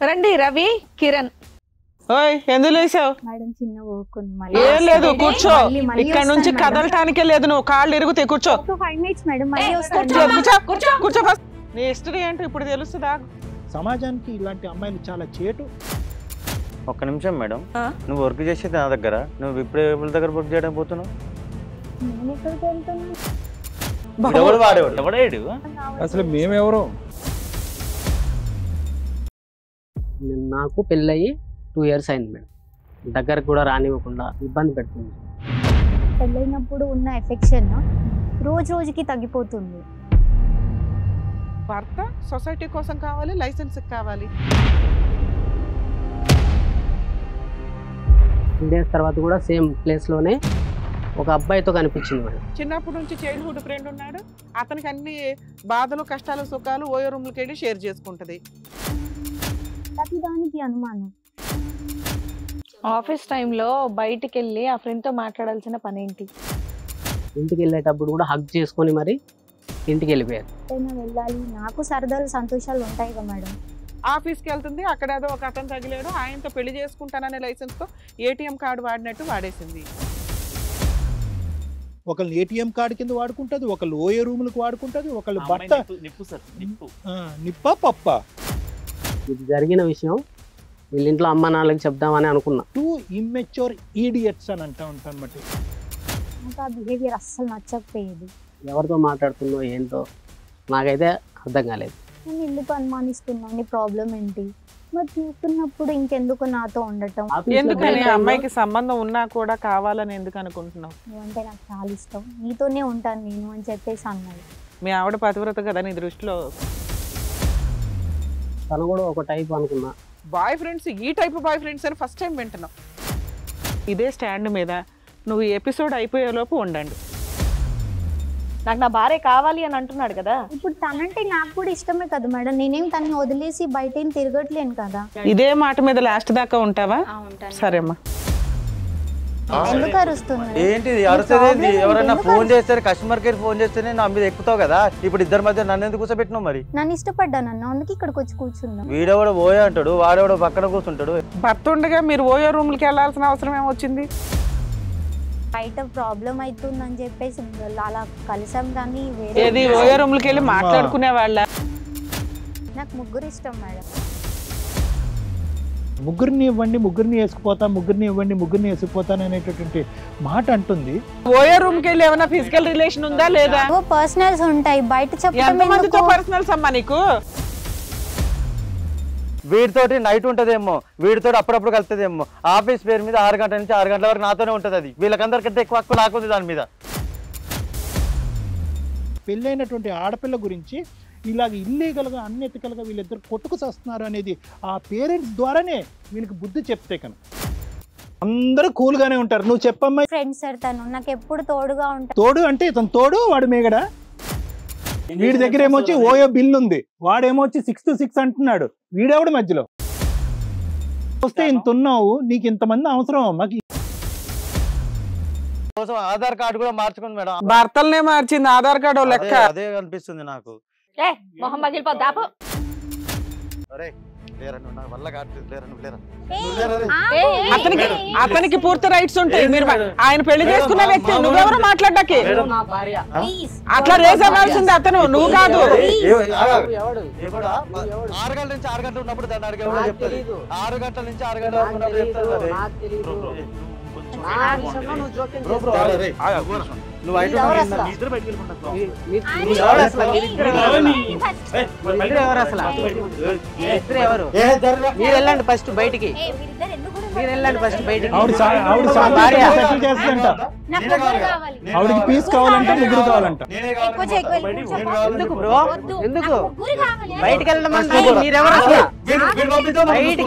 రండి రవి కిరణ్. ఓయ్ ఎందుకు లేసావు మేడం చిన్న వర్క్ ఉంది. మళ్ళీ ఏం లేదు కూర్చో. ఇక్కడ నుంచి. కదలటానికే లేదు నువ్వు. కాళ్ళు ఇరుగుతాయి కూర్చో. Five minutes madam. మళ్ళీ ఏ, వస్తాను. కూర్చో. కూర్చో. కూర్చో. ఫస్ట్. నీ హిస్టరీ ఏంటో ఇప్పుడు తెలుస్తుందా? సమాజానికి ఇలాంటి అమ్మాయిలు చాలా చేటు. ఒక్క నిమిషం మేడం? నువ్వు వర్క్ చేసేది నా దగ్గర. నువ్వు ఇప్పుడు ఎవరి దగ్గర వర్క్ చేయడం పోతున్నావు? అసలు మేమెవరో? నాకు పెళ్ళయి టూ ఇయర్స్ అయింది మేడం. దగ్గరకు కూడా రానివ్వకుండా ఇబ్బంది పెడుతుంది. పెళ్ళైనప్పుడు ఉన్న ఎఫెక్షన్ రోజు రోజుకి తగ్గిపోతుంది. భర్త సొసైటీ కోసం కావాలి లైసెన్స్ కావాలి? టూ డేస్ తర్వాత కూడా సేమ్ ప్లేస్లోనే ఒక అబ్బాయితో కనిపించింది మేడం. చిన్నప్పటి నుంచి చైల్డ్హుడ్ ఫ్రెండ్ ఉన్నాడు. అతనికి అన్ని బాధలు కష్టాలు సుఖాలు ఓయో రూమ్లకి వెళ్ళి షేర్ చేసుకుంటది. ప్రతిదానికి అనుమానం. ఆఫీస్ టైంలో బయటికి వెళ్ళి ఆ ఫ్రెండ్తో మాట్లాడాల్సిన పని ఏంటి ఇంటికి వెళ్ళేటప్పుడు కూడా హగ్ చేసుకొని మరి ఇంటికి వెళ్ళిపోయారు ఎక్కడైనా వెళ్ళాలి. నాకు సరదాలు సంతోషాలు ఉంటాయి కదా మేడం. ఆఫీస్కి వెళ్తుంది అక్కడ ఏదో ఒక అతను తగిలాడు. ఆయనతో పెళ్ళి చేసుకుంటాననే లైసెన్స్తో ఏటీఎం కార్డు వాడినట్టు వాడేసింది. ఒకళ్ళు ఏటీఎం కార్డు కింద వాడుకుంటది ఒకళ్ళు ఓఏ రూములకు వాడుకుంటది ఒకళ్ళు భర్త నిప్పు సార్ నిప్పు. ఆ, నిప్ప పప్ప? ఇది జరిగిన విషయం వీళ్ళ ఇంట్లో అమ్మ నాన్నలకి చెప్దామని అనుకున్నా. టూ ఇమ్మెచ్యూర్ ఈడియట్స్ అని అంటా ఉంటాను అనమాట నాకు ఆ బిహేవియర్ అస్సలు నచ్చకపోయేది. ఎవరితో మాట్లాడుతుందో ఏంటో నాకైతే అర్థం కాలేదు. నేను ఎందుకు అనుమానిస్తున్నాను? నీ ప్రాబ్లం ఏంటి? మరి చూస్తున్నప్పుడు ఇంకెందుకు నాతో ఉండటం? ఎందుకని? అమ్మాయికి సంబంధం ఉన్నా కూడా కావాలని ఎందుకు అనుకుంటున్నావు? నువ్వంటే నాకు చాలా ఇష్టం. నీతోనే ఉంటాను నేను అని చెప్పేసి అన్నాడు. మీ ఆవిడ పతివ్రత కదా నీ దృష్టిలో? తను కూడా ఒక టైప్ అనుకున్నా. బాయ్ ఫ్రెండ్స్ ఈ టైప్ బాయ్ ఫ్రెండ్స్ అని ఫస్ట్ టైం వింటున్నాం. ఇదే స్టాండ్ మీద నువ్వు ఈ ఎపిసోడ్ అయిపోయేలోపు ఉండండి. నాకు నా భార్య కావాలి అని అంటున్నాడు కదా. ఇప్పుడు తనంటే నాకు కూడా ఇష్టమే కదా మేడం. నేనేం తనని వదిలేసి బయట ఏం తిరగట్లేను కదా. ఇదే మాట మీద లాస్ట్ దాకా ఉంటావా? సరేమ్మా. ఎందుకు అరుస్తున్నారు ఏంటిది? నీ అరుస్తుంది ఏంటి? ఎవరైనా ఫోన్ చేస్తే కస్టమర్ కేర్ ఫోన్ చేస్తేనే నా మీద ఎక్కుతావు కదా? ఇప్పుడు ఇద్దరి మధ్య నన్ను ఎందుకు కూర్చోబెట్టినావు మరి? నన్ను ఇష్టపడ్డాను అన్న అందుకే ఇక్కడికి వచ్చి కూర్చున్నా. వీడెవడో పోయే అంటాడు వాడెవడో పక్కన కూర్చుంటాడు. భర్త ఉండగా మీరు ఓయో రూమ్లకి వెళ్ళాల్సిన అవసరం ఏమొచ్చింది? బయట ప్రాబ్లం అవుతుందని చెప్పేసి అలా కలిసాం కానీ ఏది? వేరే ఓయో రూమ్లకి వెళ్ళి. మాట్లాడుకునే వాళ్ళ నాకు ముగ్గురు ఇష్టం మేడం. ముగ్గురిని ఇవ్వండి ముగ్గురిని వేసుకుపోతా ముగ్గురిని ఇవ్వండి ముగ్గురిని వేసుకుపోతాను అనేటటువంటి మాట అంటుంది. ఓయో రూమ్కి వెళ్ళి ఏమైనా ఫిజికల్ రిలేషన్ ఉందా లేదా? పర్సనల్స్ ఉంటాయి బయట? పర్సనల్స్ అమ్మా నీకు? వీడితోటి నైట్ ఉంటదేమో వీడితోటి అప్పుడప్పుడు కలుతుందేమో ఆఫీస్ పేరు మీద ఆరు గంటల నుంచి ఆరు గంటల వరకు నాతోనే ఉంటది అది. వీళ్ళకందరికంటే ఎక్కువ హక్కు నాకుంది దాని మీద. పెళ్ళైనటువంటి ఆడపిల్ల గురించి ఇలాగ ఇల్లీగల్గా అన్ఎతికల్గా వీళ్ళిద్దరు కొట్టుకు చేస్తున్నారు అనేది ఆ పేరెంట్స్ ద్వారానే వీళ్ళకి బుద్ధి చెప్తే కనుక. అందరూ కూల్గానే ఉంటారు. నువ్వు చెప్పమ్మా. ఫ్రెండ్స్ సార్ తను. నాకు ఎప్పుడు తోడుగా ఉంటా తోడు అంటే ఇతను తోడు వాడు మేగడా. వీడి దగ్గర ఏమొచ్చి ఓయో బిల్ ఉంది. వాడేమో వచ్చి సిక్స్ టు సిక్స్ అంటున్నాడు. వీడెవడు మధ్యలో. వస్తే ఇంత ఉన్నావు నీకు ఇంతమంది అవసరం. మాకు కోసం ఆధార్ కార్డు కూడా మార్చుకుంది మేడం. భర్తలనే మార్చింది ఆధార్ కార్డు లెక్క. అదే అనిపిస్తుంది నాకు. ఏ మొహం పగిలిపోద్ది ఆపు అతనికి పూర్తి రైట్స్ ఉంటాయి. మీరు? ఆయన పెళ్ళి చేసుకున్న వ్యక్తి నువ్వెవరు please. అట్లా రేస్ అవ్వాల్సింది అతను నువ్వు కాదు? ఆరు గంటల నుంచి ఆరు గంటలు ఉన్నప్పుడు దాన్ని అడిగే. ఆరు గంటల నుంచి ఆరు గంటల ఉన్నప్పుడు నువ్వు బయటకు ఎవరు అసలు? ఇద్దరు ఎవరు. మీరు వెళ్ళండి ఫస్ట్ బయటికి. మీరు వెళ్ళండి ఫస్ట్ బయటికి. ఆవిడ సా- ఆవిడ మా శాంతి భార్య. సెటిల్ చేస్తుందంట. నాకు నేనే ముగ్గురు కావాలి. కావాలి. నేనే ఆవిడకి కావాలి. పీస్ కావాలంటే ముగ్గురు కావాలంట. నేనే కావాలి. ఎక్కువ చేయకు, వెళ్ళి బయటికి కూర్చో. నేను కావాలి. ఎందుకు బ్రో? వద్దు, ఎందుకు? నాకు ముగ్గురు కావాలి. బయటికి వెళ్ళడం. మీరెవరు? అసలు వీడు- వీడు పంపిద్దాం మనం బయటికి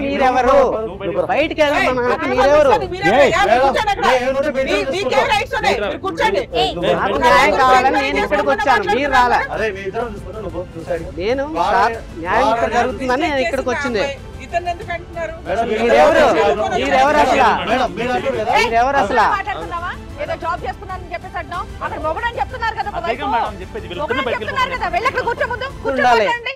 మీరెవరు? నువ్వు బయటికి వెళ్దాం మీరెవరు? ఏయ్, ఏయ్, నాకు న్యాయం కావాలని నేను ఇక్కడికి వచ్చాను మీరు రాలే? అరే మీ ఇద్దరం చూసుకుందాం, నువ్వు చూసాడు. నేను సార్, న్యాయం ఇక్కడ జరుగుతుందని నేను ఇక్కడికి వచ్చింది. ఎందుకు అంటున్నారు? మీరెవరు? అసలు? మాట్లాడుతున్నావా? ఏదో జాబ్ చేస్తున్నానని చెప్పేసి అంటున్నావు? అక్కడ మొగడని చెప్తున్నారు కదా అదే కదా మేడం చెప్పేది వీళ్ళిద్దరిని మొగడని బయటికి చెప్తున్నారు కదా. వెళ్ళి అక్కడ కూర్చో ముందు. ఉండాలి. కూర్చోండి.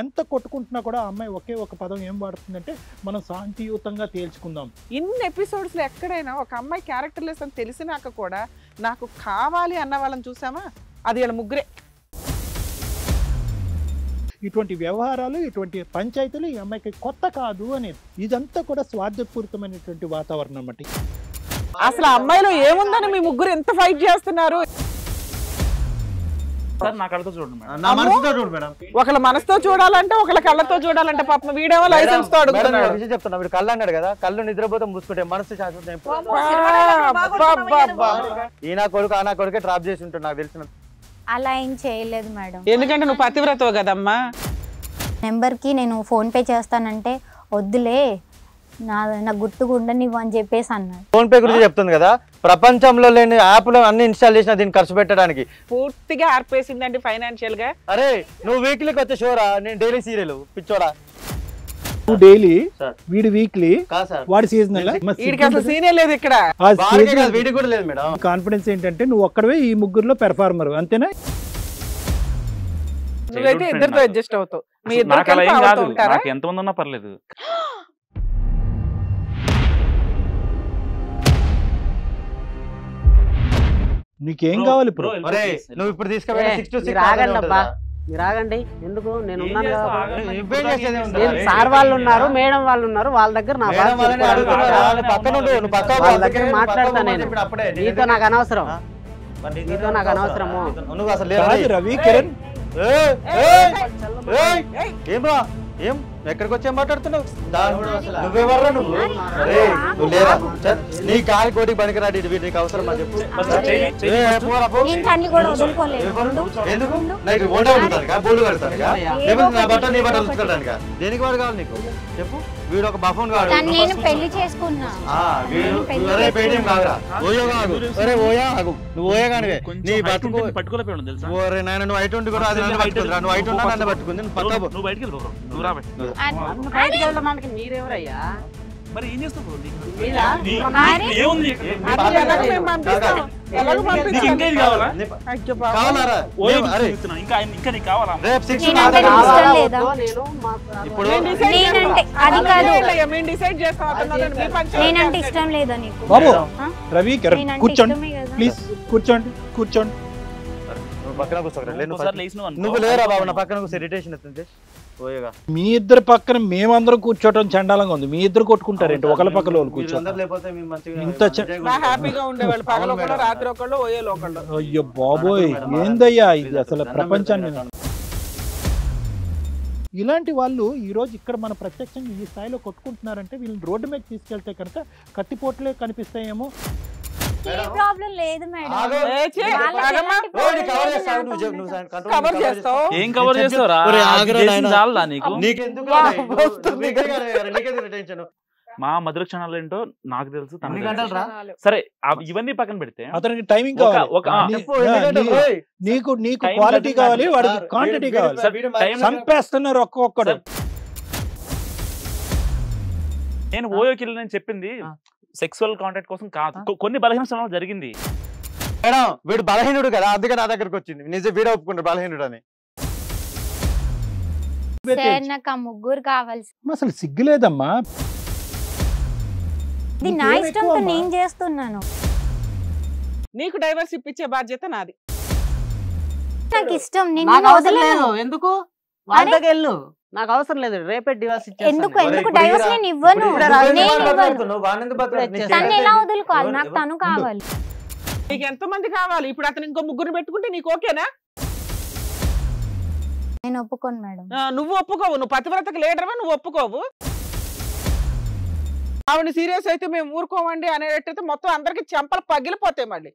ఎంత కొట్టుకుంటున్నా కూడా ఆ అమ్మాయి ఒకే ఒక పదం ఏం వాడుతుందంటే మనం శాంతియుతంగా తేల్చుకుందాం. ఇన్ని ఎపిసోడ్స్లో ఎక్కడైనా ఒక అమ్మాయి క్యారెక్టర్ లెస్ అని తెలిసినాక కూడా నాకు కావాలి అన్న వాళ్ళని చూసామా? అది వీళ్ళ ముగ్గురే. ఇటువంటి వ్యవహారాలు ఇటువంటి పంచాయతీలు ఈ అమ్మాయికి కొత్త కాదు అనేది. ఇదంతా కూడా స్వార్థపూరితమైనటువంటి వాతావరణం అన్నమాట. అసలు అమ్మాయిలో ఏముందని మీ ముగ్గురు ఎంత ఫైట్ చేస్తున్నారు? సార్ నా కళ్ళతో చూడండి మేడం. నా మనసుతో చూడు మేడం. ఒకళ్ళ మనసుతో చూడాలంటే ఒకళ్ళ కళ్ళతో చూడాలంటే పాపం వీడేమో లైసెన్స్తో అడుగుతున్నాడు. విషయం చెప్తున్నా మీరు కళ్ళు అన్నాడు కదా కళ్ళు నిద్రపోతే మూసుకుంటే మనసు శాశ్వతం ఎప్పుడు- అబ్బబ్బబ్బబ్బా. ఈ నా కొడుకు ఆ నా కొడుకే ట్రాప్ చేసి ఉంటాడు నాకు తెలిసిన అలా ఏం చేయలేదు మేడం. ఎందుకంటే నువ్వు పతివ్రతవు కదమ్మా? నెంబర్కి నేను ఫోన్పే చేస్తానంటే వద్దులే నా నా గుర్తుకుండ నువ్వు అని చెప్పేసి అన్నాడు. ఫోన్ పే గురించి చెప్తుంది కదా? ప్రపంచంలో లేని యాప్లు అన్ని ఇన్స్టాల్ చేసిన దీన్ని ఖర్చు పెట్టడానికి. పూర్తిగా ఆర్పేసిందండి ఫైనాన్షియల్గా. అరే నువ్వు వీక్లీకి వచ్చే షోరా? నేను డైలీ సీరియల్ పిచ్చోడా? Daily sir. వీడి వీక్లీ వాడి సీజనల్ సీనే లేదు ఇక్కడ. కాన్ఫిడెన్స్ ఏంటంటే నువ్వు ఒక్కడవే ఈ ముగ్గురులో పెర్ఫార్మర్ అంతేనా? నువ్వైతే ఇద్దరితో అడ్జస్ట్ అవుతావు. మీ ఇద్దరు నాకు అలా ఏం కలిపి కాదు. ఆడుతూ ఉంటారా? నాకు ఎంతమంది ఉన్నా పర్లేదు. నీకేం కావాలి please. నువ్వు ఇప్పుడు టు మీరు ఆగండి. ఎందుకు? నేను? నేను సార్ వాళ్ళు ఉన్నారు మేడం వాళ్ళు ఉన్నారు వాళ్ళ దగ్గర నా వాళ్ళ. దగ్గర మాట్లాడతా నేను. నీతో నాకు అనవసరం. నీతో నాకు అనవసరము. రవి కిరణ్. ఏయ్, ఏయ్, ఏయ్, ఏం రా? ఏం? ఎక్కడికి వచ్చి మాట్లాడుతున్నావు నువ్వెవర్రా నువ్వు? నువ్వు నీ కాలి కోటికి పనికిరాడు ఇటు వీడు, నీకు అవసరం అని చెప్పు. ఎందుకు? నాకు వంట బోళ్ళు నా బట్ట నీ బట్టలు దేనికి వాడు కావాలి నీకు? చెప్పు. వీడు ఒక బఫోన్ తను నేను పెళ్ళి చేసుకున్నా. ఆ, వీడు అరే పేటీఎం కాదురా. ఓయో కాదు. అరే ఓయా ఆగు. నువ్వు ఓయా కానివే నీ బతుకు తెలుసా? నాయన నువ్వు ఐటు కూడా అది నన్ను పట్టుకుందిరా. నువ్వు ఐటు నన్ను పట్టుకుంది. నువ్వు పక్క నువ్వు బయటికి వెళ్ళి bro. నువ్వు రా బయట. నన్ను బయటికి వెళ్ళడానికి మీరెవరయ్యా మరి ఏం చేస్తావు ఏముంది? నేనంటే. ఇష్టం లేదా? నీకు? బాబు? రవి కూర్చోండి. ప్లీజ్ కూర్చోండి కూర్చోండి. నువ్వు లేరా బాబు నా పక్కన కూర్చో ఇరిటేషన్ అవుతుంది మీ ఇద్దరు పక్కన మేమందరం కూర్చోవటం చండాలంగా ఉంది. మీ ఇద్దరు కొట్టుకుంటారేంటి ఒకళ్ళ పక్కన వాళ్ళు కూర్చో వీళ్ళందరూ లేకపోతే మేము మంచిగా ఇంత చ- ఎంజాయ్ బాగా చేసుకుంటాం. హ్యాపీగా ఉండేవాళ్ళు పగలు అవును ఒకళ్ళు మేడం. రాత్రి ఒకళ్ళు ఓయేలు ఒకళ్ళు అయ్యో బాబోయ్. ఏందయ్యా ఇది? అసలు ప్రపంచాన్ని ఇలాంటి వాళ్ళు ఈ రోజు ఇక్కడ మన ప్రత్యక్షంగా ఈ స్థాయిలో కొట్టుకుంటున్నారంటే వీళ్ళని రోడ్డు మీద తీసుకెళ్తే కనుక కత్తిపోట్లే కనిపిస్తాయేమో. ప్రాబ్లం లేదు మేడం. ఏ కవర్ చేస్తావురా? నీకు? నీకెందుకు మా మధుర క్షణాలు ఏంటో నాకు తెలుసు సరే ఇవన్నీ పక్కన పెడితే అతనికి టైమింగ్. నీకు నీకు క్వాలిటీ కావాలి. వాడికి క్వాంటిటీ కావాలి. చంపేస్తున్నారు ఒక్కొక్కడు. నేను ఓయోకి వెళ్ళి చెప్పింది ఆ. సెక్సువల్ కాంటాక్ట్ కోసం కాదు. కొన్ని బలహీన స్థలంలో జరిగింది. మేడం వీడు బలహీనుడు కదా అందుకే నా దగ్గరకు వచ్చింది. నిజం వీడే ఒప్పుకుంటాడు బలహీనుడు అని సార్ నాకు ఆ ముగ్గురు కావాల్సి అసలు సిగ్గులేదమ్మా. ఇది నా ఇష్టంతో? నేను చేస్తున్నాను. నీకు డైవర్స్ ఇప్పించే బాధ్యత నాది. నాకు ఇష్టం నేను నాకు అవసరం వదలను. లేదు ఎందుకు వాళ్ళ. దగ్గర వెళ్ళు. నాకు అవసరం లేదు రేపే డివోర్స్ ఎందుకు? ఎందుకు డైవర్స్. నేను ఇవ్వను? తను ఎలా వదులుకోవాలి? నాకు తను కావాలి. నీకు ఎంత మంది కావాలి. ఇప్పుడు అతను ఇంకో ముగ్గురు పెట్టుకుంటే నీకు ఓకేనా? నేను ఒప్పుకోను మేడం. నువ్వు ఒప్పుకోవు. నువ్వు పతివ్రతకు లీడర్వా? నువ్వు ఒప్పుకోవు. ఆవిడ సీరియస్ అయితే మేము ఊరుకోమండి అనేటైతే మొత్తం అందరికి చెంపలు పగిలిపోతాయి మళ్ళీ.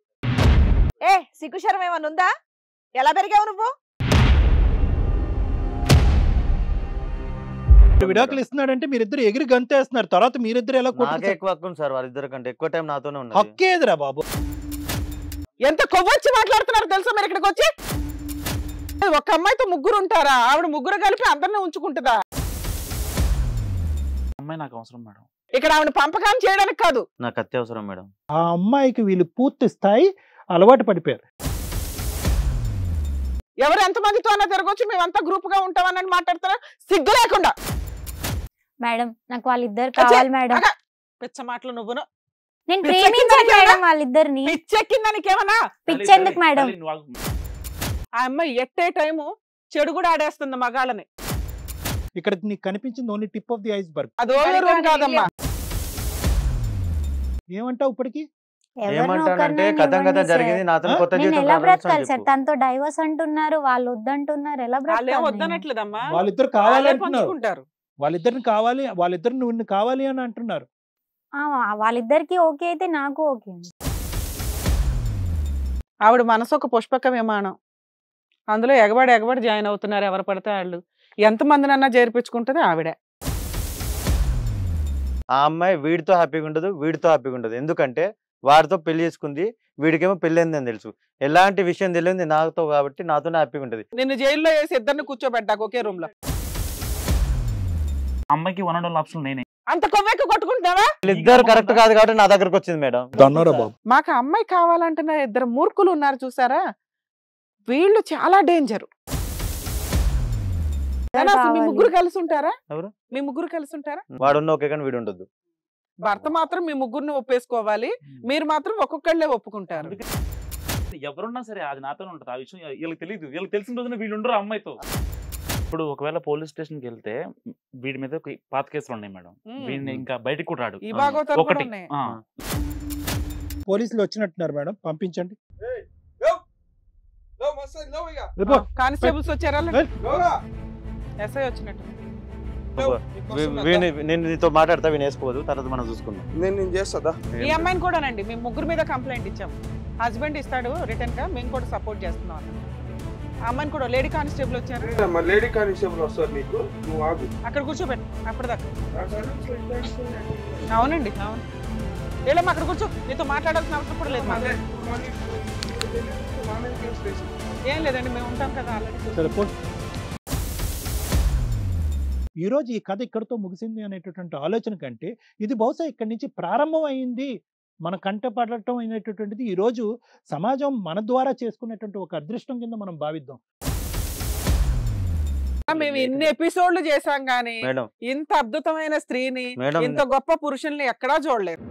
ఏ సిగ్గుశరం ఏమన్నా ఉందా? ఎలా పెరిగావు నువ్వు? ఇప్పుడు విడాకులు ఇస్తున్నాడంటే మీరిద్దరు ఎగిరి గంతేస్తున్నారు. తర్వాత మీరిద్దరు ఎలా నాకే కొట్టుకుంటారు ఎక్కువ హక్కు ఉంది సార్ వాళ్ళిద్దరు కంటే. ఎక్కువ టైం నాతోనే ఉన్నది. హక్కేదిరా బాబు? ఎంత కొవ్వొచ్చి మాట్లాడుతున్నారు తెలుసా మీరు ఇక్కడికి వచ్చి ఒక అమ్మాయితో ముగ్గురు ఉంటారా ఆవిడ ముగ్గురు కలిపి అందరిని ఉంచుకుంటుందా? అమ్మాయి నాకు అవసరం మేడం. ఇక్కడ ఆవిడ పంపకాన్ని చేయడానికి కాదు. నాకు అత్య అవసరం మేడం. ఆ అమ్మాయికి వీళ్ళు పూర్తి స్థాయి అలవాటు పడిపోయారు. ఎవరు ఎంతమందితో అన్నా తిరగొచ్చు మేమంతా గ్రూప్గా ఉంటామని మాట్లాడుతున్నారు సిగ్గు లేకుండా. మేడం నాకు వాళ్ళిద్దరు కావాలి మేడం. పిచ్చ మాటలు నువ్వును. నేను ప్రేమించాను? మేడం వాళ్ళిద్దరిని. పిచ్చెక్కిందా నీకేమన్నా పిచ్చెందుకు మేడం. ఆ అమ్మాయి ఎట్టే టైము చెడు కూడా ఆడేస్తుంది మగాళ్ళని. ఇక్కడ నీకు కనిపించింది only tip of the iceberg అది ఓవర్ రూమ్ కాదమ్మా. ఏమంటావు ఇప్పటికి? ఎవరినో ఏమంటానంటే ఒకరిని కథం కథ ఇవ్వండి జరిగింది సార్. నాతో ఆ? కొత్త నేను జీవితం ఎలా బ్రతకాలి సార్. తనతో డైవర్స్ అంటున్నారు వాళ్ళు వద్దంటున్నారు ఎలా బ్రతకాలి వాళ్ళిద్దరు వాళ్ళే కావాలంటున్నారు. వాళ్ళిద్దరిని కావాలి వాళ్ళిద్దరిని నువ్వు కావాలి అని అంటున్నారు. ఆ, వాళ్ళిద్దరికి ఓకే అయితే నాకు ఓకే ఆవిడ మనసు ఒక పుష్పక విమానం. అందులో ఎగబడి ఎగబడి జాయిన్ అవుతున్నారు ఎవరు పడితే వాళ్ళు ఎంతమందినన్నా చేర్పించుకుంటుంది ఆవిడ. ఆ అమ్మాయి వీడితో హ్యాపీగా ఉండదు వీడితో హ్యాపీగా ఉండదు. ఎందుకంటే వాడితో పెళ్ళి చేసుకుంది వీడికేమో పెళ్ళి అయిందని తెలుసు. ఎలాంటి విషయం తెలియదు నాతో కాబట్టి నాతోనే హ్యాపీగా ఉంటది. నిన్ను జైల్లో వేసి ఇద్దరిని కూర్చోబెట్టాక ఒకే రూమ్లో అమ్మాయికి వన్ అండ్ ఆప్షన్ నేనే. అంత కొవ్వెక్కి కొట్టుకుంటున్నావా? వీళ్ళిద్దరు కరెక్ట్ కాదు కాబట్టి నా దగ్గరకు వచ్చింది మేడం. దన్నోరా బాబు. మాకు అమ్మాయి కావాలంటున్న ఇద్దరు మూర్ఖులు ఉన్నారు చూసారా? వీళ్ళు చాలా డేంజర్ మీ. ముగ్గురు కలిసి ఉంటారా? ఎవరు? మీ ముగ్గురు కలిసి ఉంటారా? వాడున్న ఒకే కానీ వీడు ఉండదు భర్త మాత్రం మీ ముగ్గురిని ఒప్పేసుకోవాలి. మీరు మాత్రం ఒక్కొక్కళ్ళే ఒప్పుకుంటారు. ఎవరున్నా సరే అది నాతోనే ఉంటుంది. ఆ విషయం వీళ్ళకి తెలియదు వీళ్ళకి తెలిసిన రోజున వీళ్ళు ఉండరు అమ్మాయితో. ఇప్పుడు ఒకవేళ పోలీస్ స్టేషన్కి వెళ్తే వీడి మీద ఒక పాత కేసులు ఉన్నాయి మేడం. వీడిని ఇంకా బయటికి కూడా రాడు. ఈ భాగవతాలు కూడా ఒకటి. ఉన్నాయి. ఆ. పోలీసులు వచ్చినట్టున్నారు మేడం. పంపించండి. కానిస్టేబుల్స్ వచ్చారా. ఎస్ఐ వచ్చినట్టు. వీ- వీడిని నేను నీతో మాట్లాడతా వీని వేసుకోవద్దు. తర్వాత మనం చూసుకుందాం. నేను నేను చేస్తా ఈ అమ్మాయిని కూడానండి మేము ముగ్గురు మీద కంప్లైంట్ ఇచ్చాం. హస్బెండ్ ఇస్తాడు రిటర్న్గా మేము కూడా సపోర్ట్ చేస్తున్నాం అన్నాడు. అమ్మాయిని కూడా లేడీ కానిస్టేబుల్ వచ్చారు. మా లేడీ కానిస్టేబుల్ వస్తారు నీకు? నువ్వు ఆగు. అక్కడ కూర్చోబెట్టు అప్పటిదాకా. అవునండి అవును. ఏలమ్మా అక్కడ కూర్చో. నీతో మాట్లాడాల్సిన అవసరం కూడా లేదు మాకు. ఏం లేదండి మేము ఉంటాం కదా ఆల్రెడీ. సరే పో. ఈ రోజు ఈ కథ ఇక్కడితో ముగిసింది అనేటటువంటి ఆలోచన కంటే ఇది బహుశా ఇక్కడి నుంచి ప్రారంభం అయింది మన కంట పడటం అయినటువంటిది ఈ రోజు సమాజం మన ద్వారా చేసుకునేటువంటి ఒక అదృష్టం కింద మనం భావిద్దాం. మేము ఇన్ని ఎపిసోడ్లు చేశాం గానీ మేడం. ఇంత అద్భుతమైన స్త్రీని ఇంత గొప్ప పురుషుల్ని ఎక్కడా చూడలేదు.